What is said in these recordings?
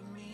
to me.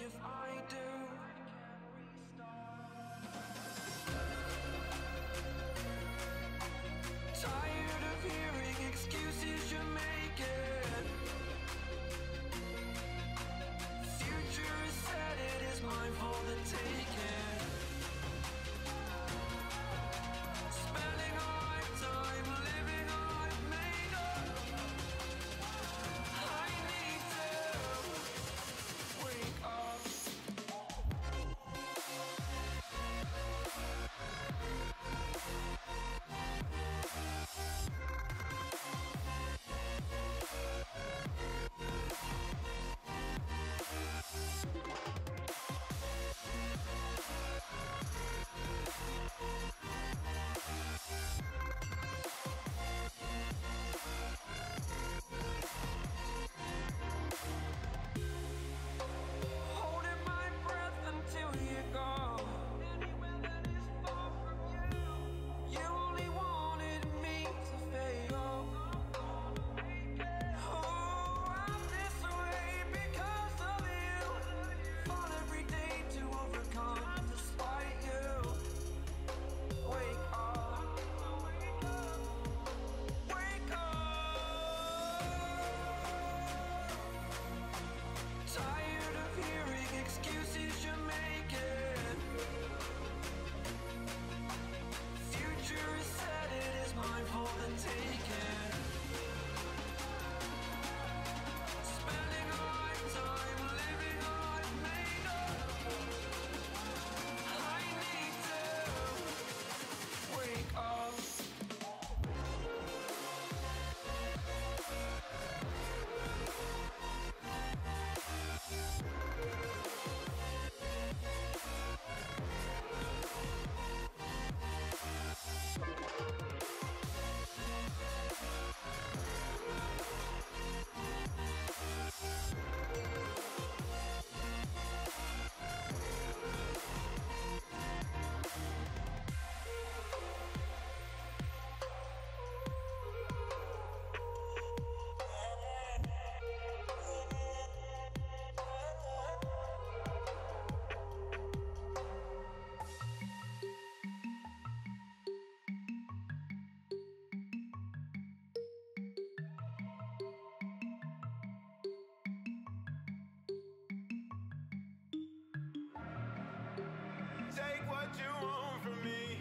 what you want from me.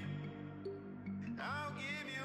I'll give you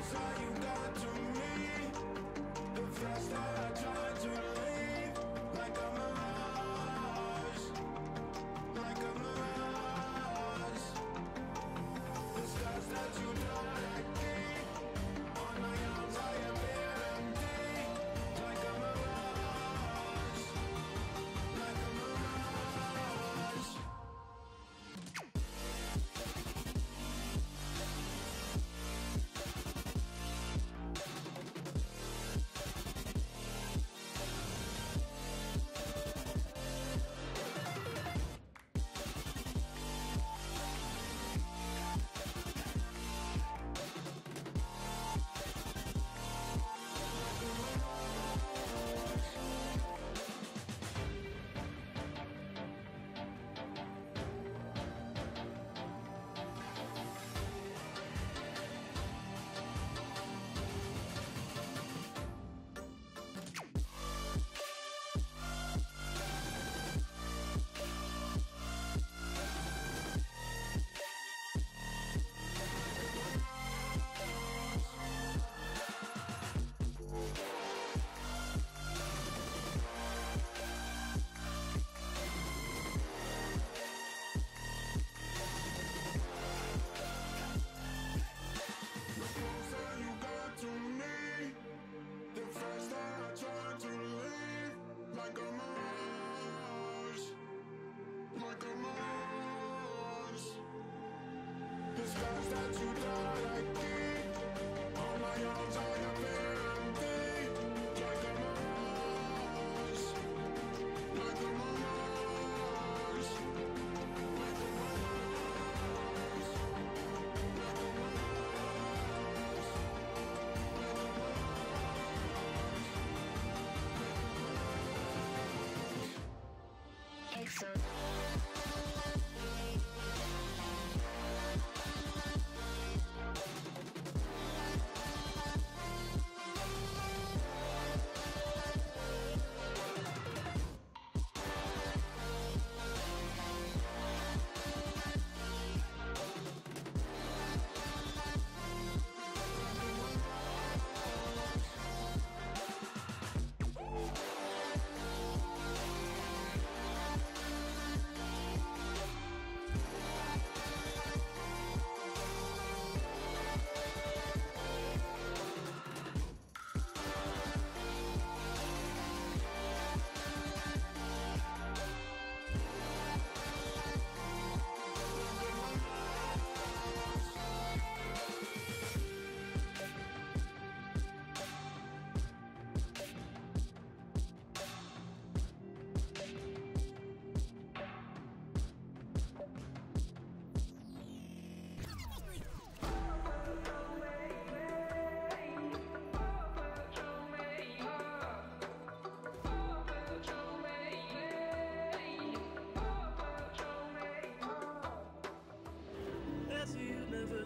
You got to me The first that I tried to live. that you don't like me. On my arms.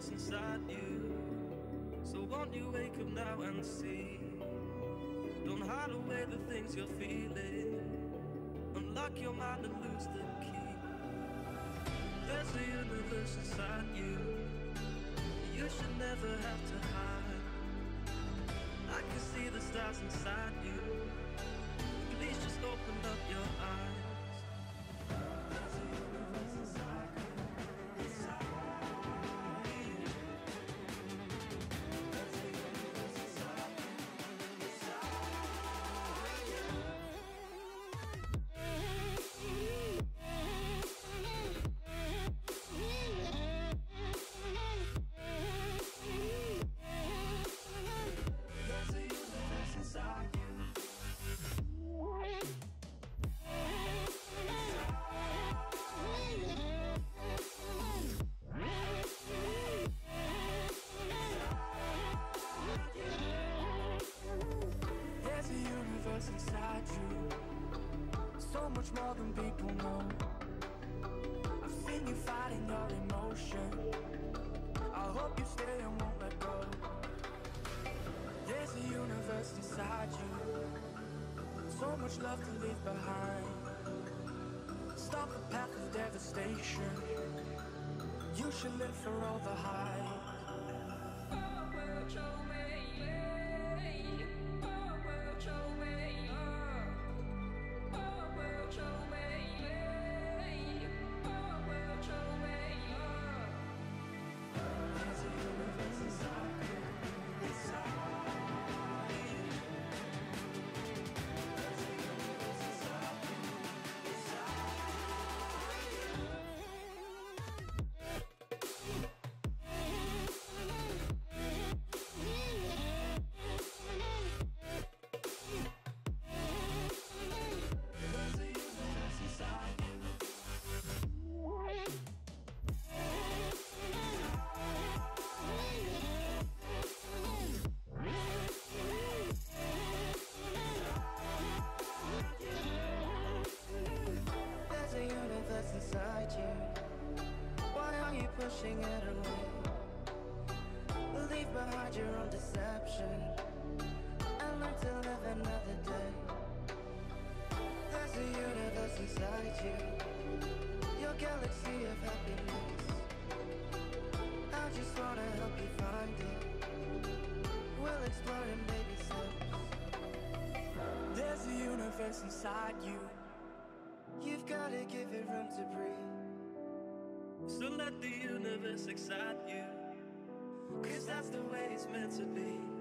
what's inside you. So won't you wake up now and see? Don't hide away the things you're feeling. Unlock your mind and lose the key. There's a universe inside you. You should never have to hide. I can see the stars inside you. much more than people know. I've seen you fighting your emotion. I hope you stay and won't let go. There's a universe inside you. So much love to leave behind. Stop the path of devastation. You should live for all the highs pushing it away. Leave behind your own deception and learn to live another day. There's a universe inside you, your galaxy of happiness. I just wanna help you find it. We'll explore in baby steps. There's a universe inside you. You've gotta give it room to breathe. So let the universe excite you. Cause that's the way it's meant to be.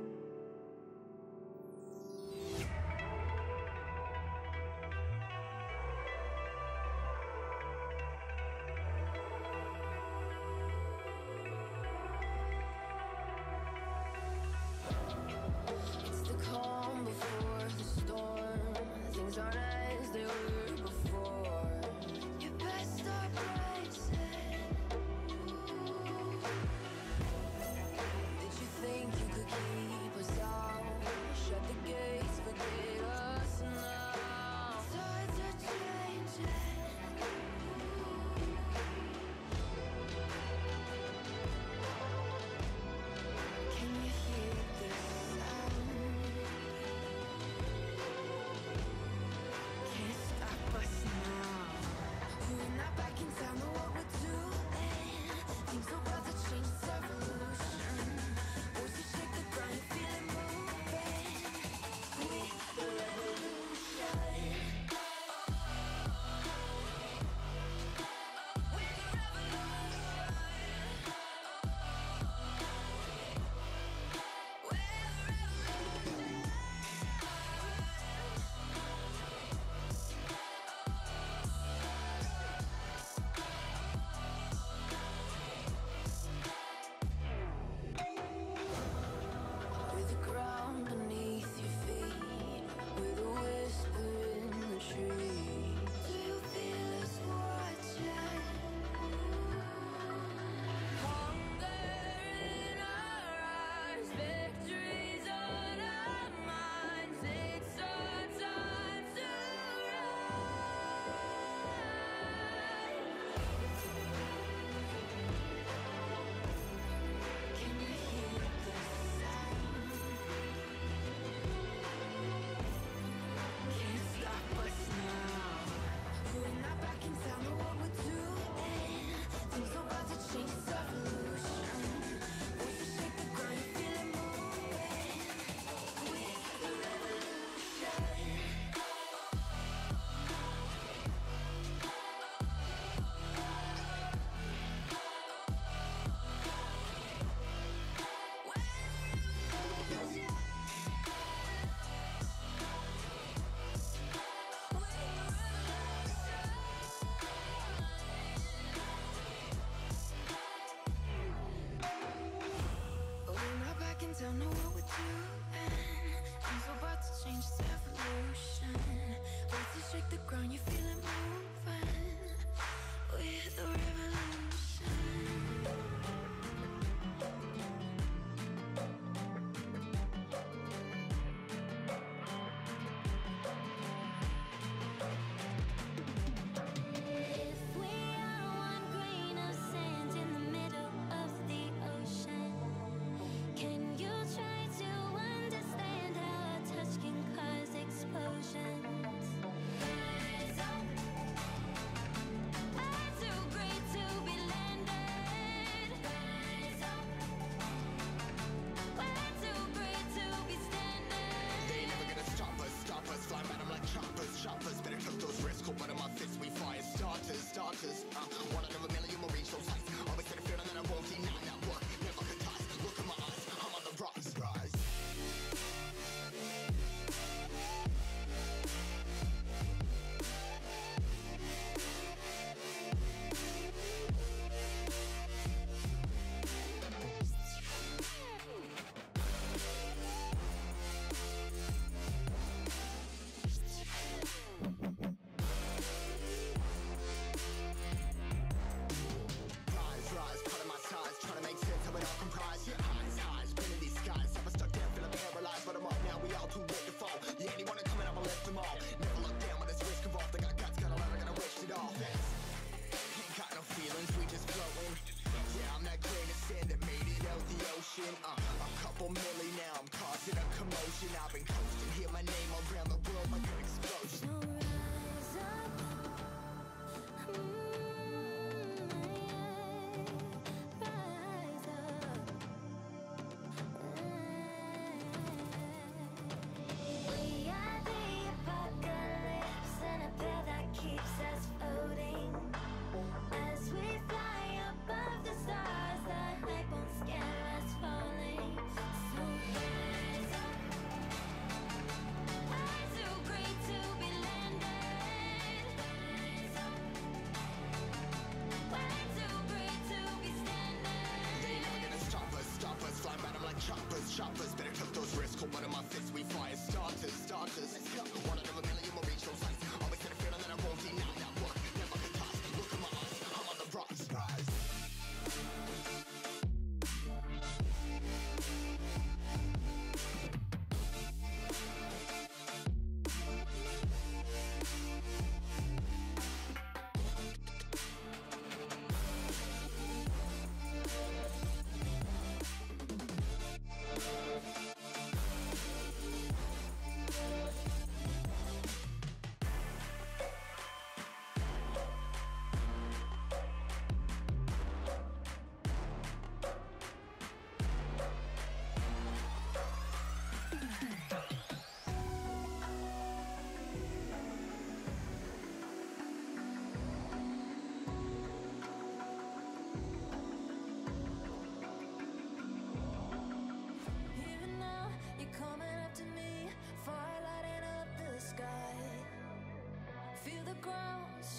darkest, darkest. Uh, one out of a million will reach those heights.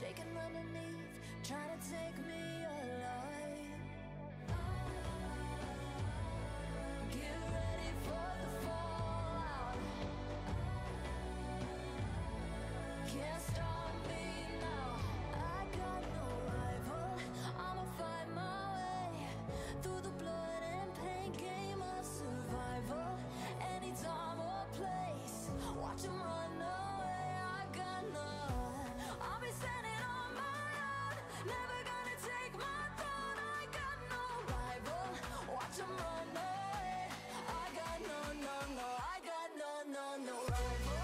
shaking underneath, trying to take me Bye.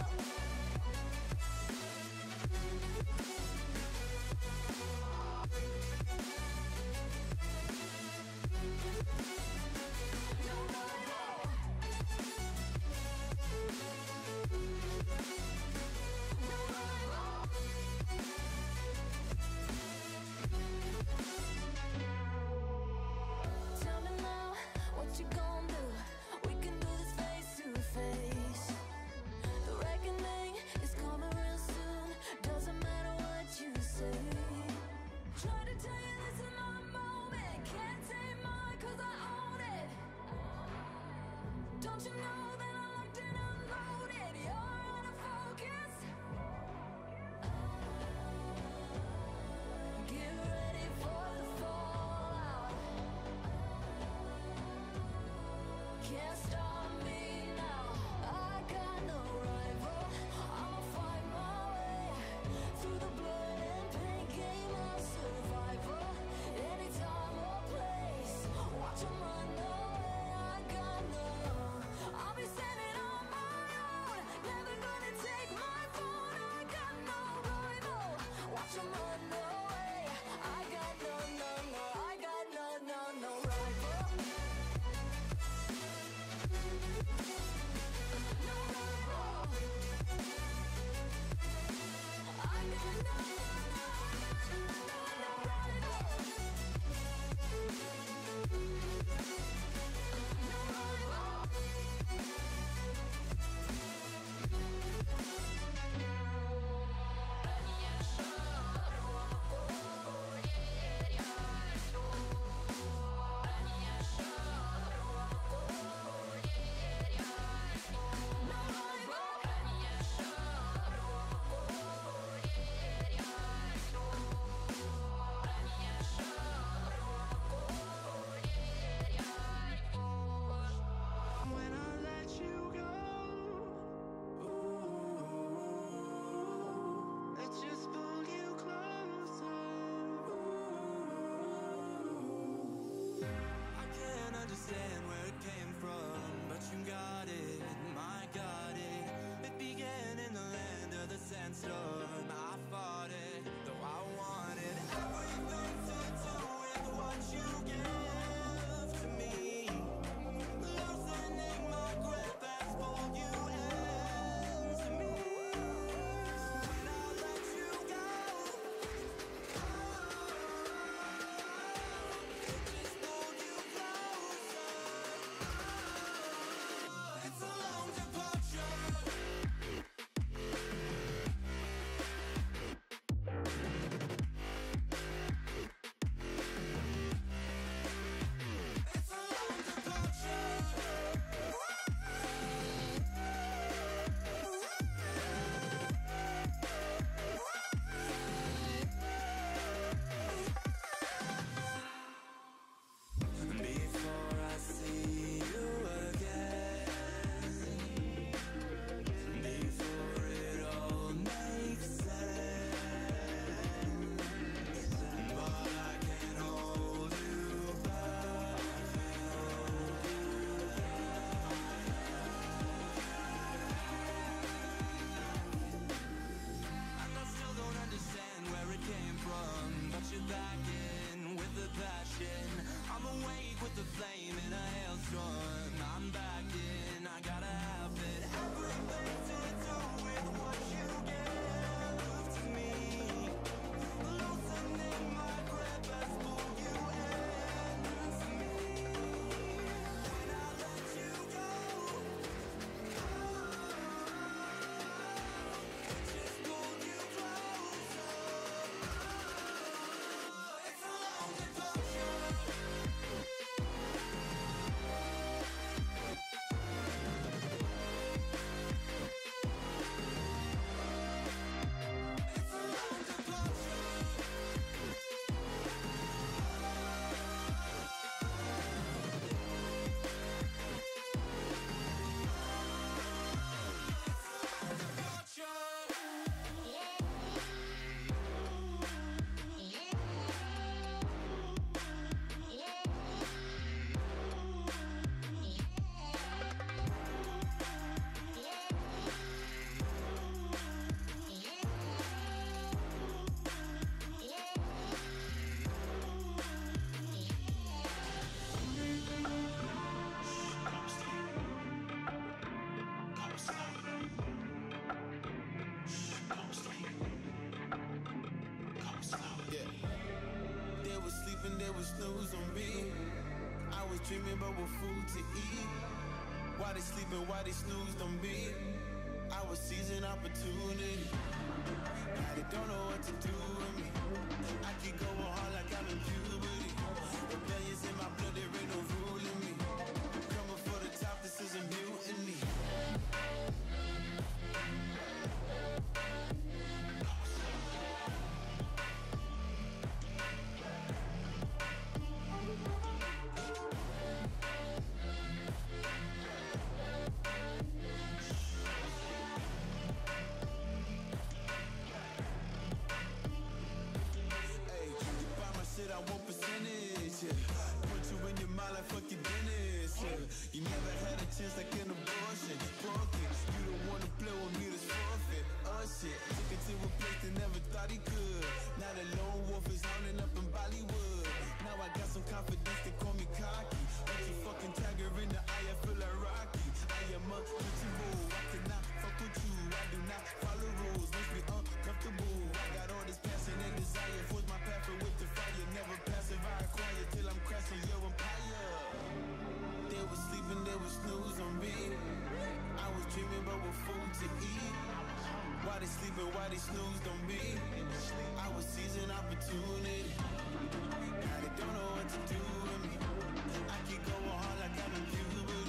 Don't you know? Bye. sleeping, there was snooze on me. I was dreaming about what food to eat. Why they sleeping, why they snooze on me? I was seizing opportunity. Now they don't know what to do with me. I keep going hard like I'm in puberty. Rebellions in my blood, they renovate. was snooze on me. I was dreaming about what food to eat. Why they sleeping, why they snooze on me? I was seizing opportunity. Now they don't know what to do with me. I keep going hard like I'm in Cuba.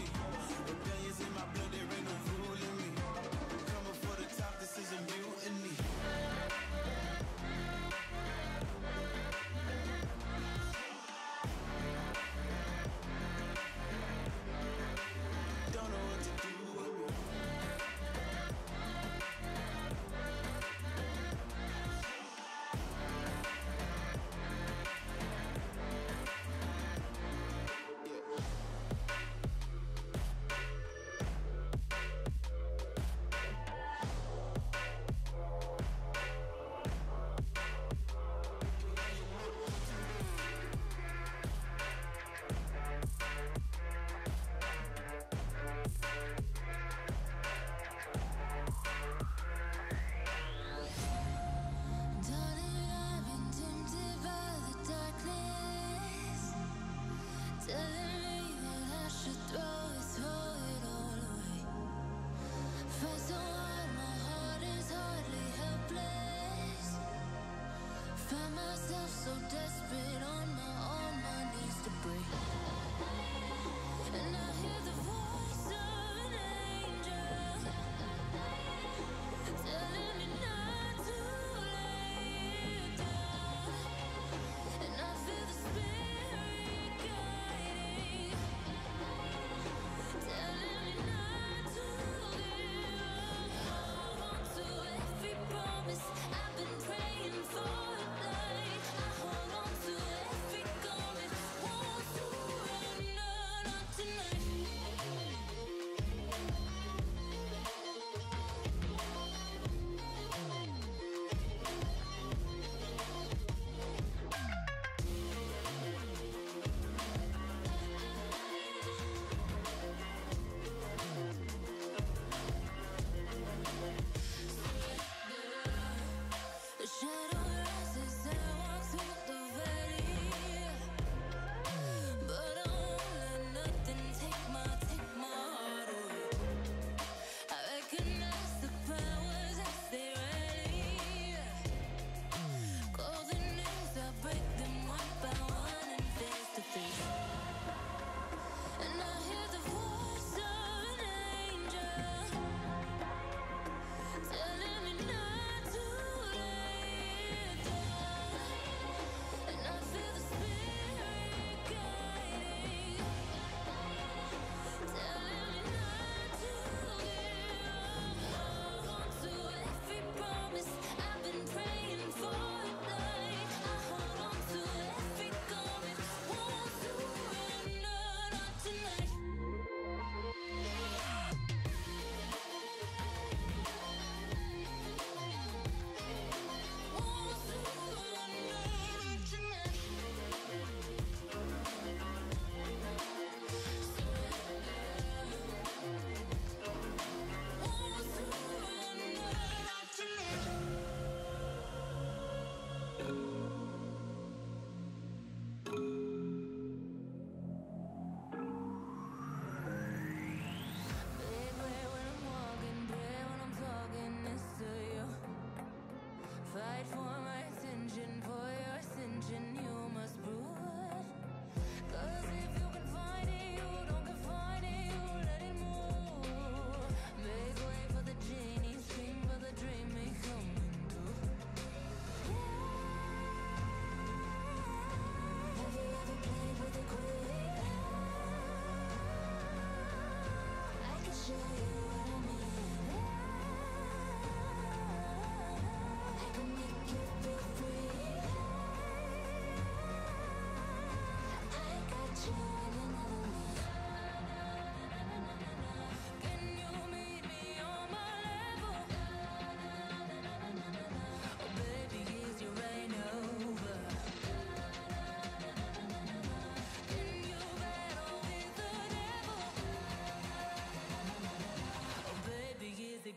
with a cold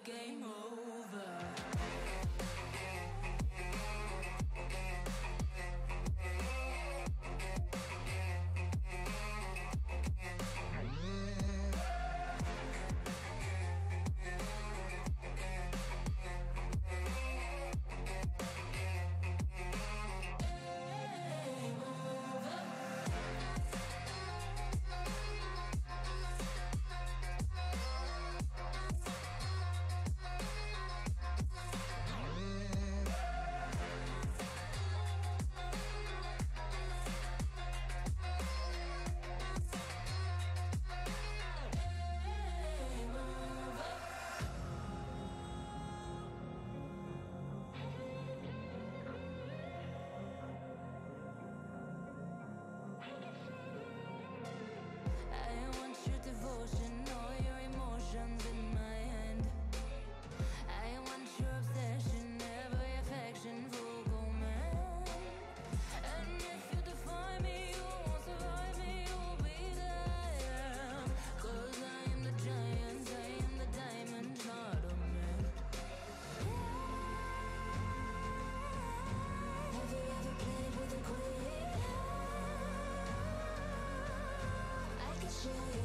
game Yeah.